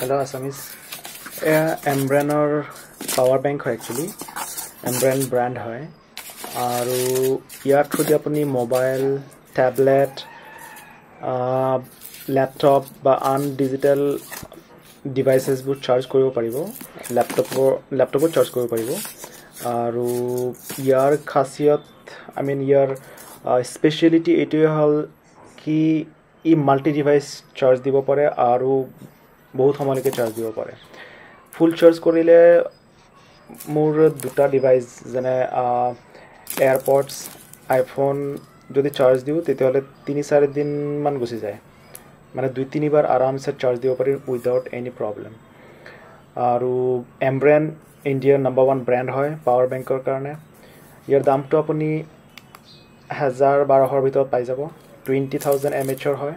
Hello Assamese এয়া এমব্ৰেনৰ power bank হয় একচুৱেলি এমব্ৰেন ব্ৰেণ্ড হয়. আৰু ইয়াৰ থ্ৰুদি আপুনি মোবাইল টেবলেট লেপটপ বা আন ডিজিটেল ডিভাইচেছবোৰ চাৰ্জ কৰিব পাৰিব। লেপটপৰ লেপটপত চাৰ্জ কৰিব পাৰিব। আৰু ইয়াৰ খাচিয়ত আই মিন ইয়াৰ স্পেচিয়েলিটি এইটোৱে হ'ল কি ই মাল্টি ডিভাইচ চাৰ্জ দিব পাৰে আৰু বহুত সময়লৈকে চাৰ্জ দিব পাৰে। ফুল চাৰ্জ কৰিলে মোৰ দুটা ডিভাইচ যেনে এয়াৰপডছ আইফোন যদি চাৰ্জ দিওঁ তেতিয়াহ'লে তিনি চাৰিদিনমান গুচি যায়। মানে দুই তিনিবাৰ আৰামছে চাৰ্জ দিব পাৰি উইদাউট এনি প্ৰব্লেম আৰু এমব্ৰেন ইণ্ডিয়াৰ নাম্বাৰ ওৱান ব্ৰেণ্ড হয় পাৱাৰ বেংকৰ কাৰণে। ইয়াৰ দামটো আপুনি হেজাৰ বাৰশৰ ভিতৰত পাই যাব। টুৱেণ্টি থাউজেণ্ড এম এইচৰ হয়।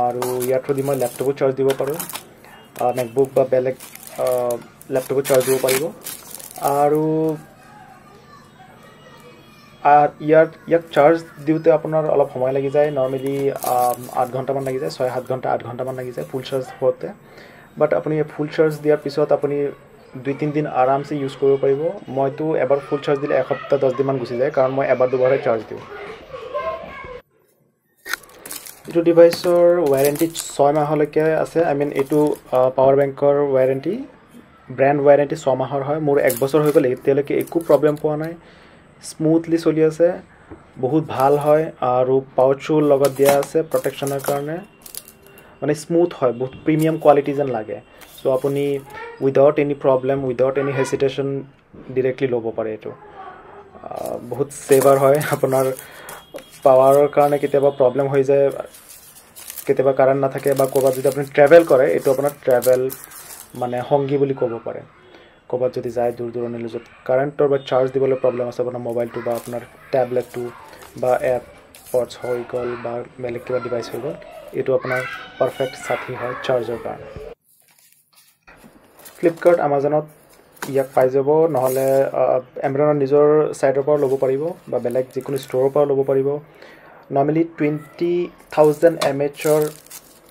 আৰু ইয়াৰ থ্ৰুদি মই লেপটপো চাৰ্জ দিব পাৰোঁ। মেকবুক বা বেলেগ লেপটপো চাৰ্জ দিব পাৰিব। আৰু ইয়াত ইয়াক চাৰ্জ দিওঁতে আপোনাৰ অলপ সময় লাগি যায়। নৰ্মেলি আঠ ঘণ্টামান লাগি যায় ছয় সাত ঘণ্টা আঠ ঘণ্টামান লাগি যায় ফুল চাৰ্জ হওঁতে। বাট আপুনি ফুল চাৰ্জ দিয়াৰ পিছত আপুনি দুই তিনিদিন আৰামছে ইউজ কৰিব পাৰিব। মইতো এবাৰ ফুল চাৰ্জ দিলে এসপ্তাহ দহদিনমান গুচি যায় কাৰণ মই এবাৰ দুবাৰহে চাৰ্জ দিওঁ। এইটো ডিভাইচৰ ৱাৰেণ্টি ছয় মাহলৈকে আছে আই মিন এইটো পাৱাৰ বেংকৰ ৱাৰেণ্টি ব্ৰেণ্ড ৱাৰেণ্টি ছমাহৰ হয়। মোৰ এক বছৰ হৈ গ'ল এতিয়ালৈকে একো প্ৰব্লেম পোৱা নাই। স্মুথলি চলি আছে বহুত ভাল হয় আৰু পাউচো লগত দিয়া আছে প্ৰটেকশ্যনৰ কাৰণে। মানে স্মুথ হয় বহুত প্ৰিমিয়াম কোৱালিটি যেন লাগে। চ' আপুনি without any problem without any hesitation directly ল'ব পাৰে এইটো। বহুত ছেভাৰ হয় আপোনাৰ পাৱাৰৰ কাৰণে কেতিয়াবা প্ৰব্লেম হৈ যায় কেতিয়াবা কাৰেণ্ট নাথাকে বা ক'ৰবাত যদি আপুনি ট্ৰেভেল কৰে এইটো আপোনাৰ ট্ৰেভেল মানে সংগী বুলি ক'ব পাৰে। ক'ৰবাত যদি যায় দূৰ দূৰণিলৈ য'ত কাৰেণ্টৰ বা চাৰ্জ দিবলৈ প্ৰব্লেম আছে আপোনাৰ মোবাইলটো বা আপোনাৰ টেবলেটটো বা এয়াৰপডছ হৈ গ'ল বা বেলেগ কিবা ডিভাইচ হৈ গ'ল এইটো আপোনাৰ পাৰফেক্ট ছাথী হয় চাৰ্জৰ কাৰণে। ফ্লিপকাৰ্ট আমাজনত ইয়াক পাই যাব নহ'লে এমব্ৰনৰ নিজৰ ছাইটৰ পৰাও ল'ব পাৰিব বা বেলেগ যিকোনো ষ্ট'ৰৰ পৰাও ল'ব পাৰিব। নৰ্মেলি টুৱেণ্টি থাউজেণ্ড এম এইচৰ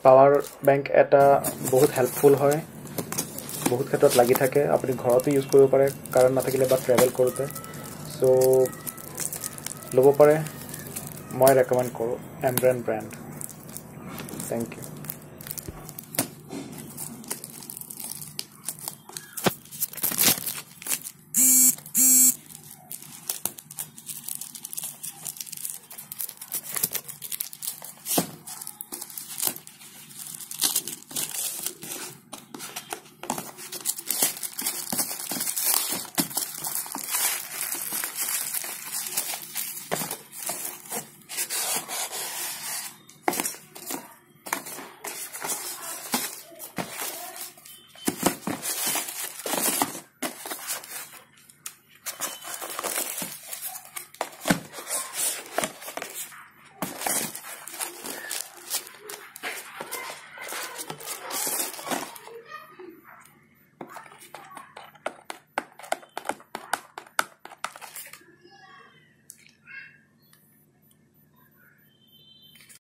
পাৱাৰ বেংক এটা বহুত হেল্পফুল হয়। বহুত ক্ষেত্ৰত লাগি থাকে আপুনি ঘৰতো ইউজ কৰিব পাৰে কাৰেণ্ট নাথাকিলে বা ট্ৰেভেল কৰোঁতে। চ' ল'ব পাৰে। মই ৰেকমেণ্ড কৰোঁ এমব্ৰেণ্ড ব্ৰেণ্ড থেংক ইউ